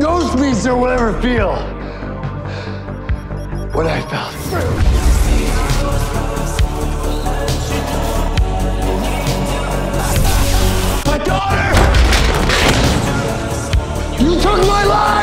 Ghost Beaster will ever feel what I felt. My daughter! You took my life!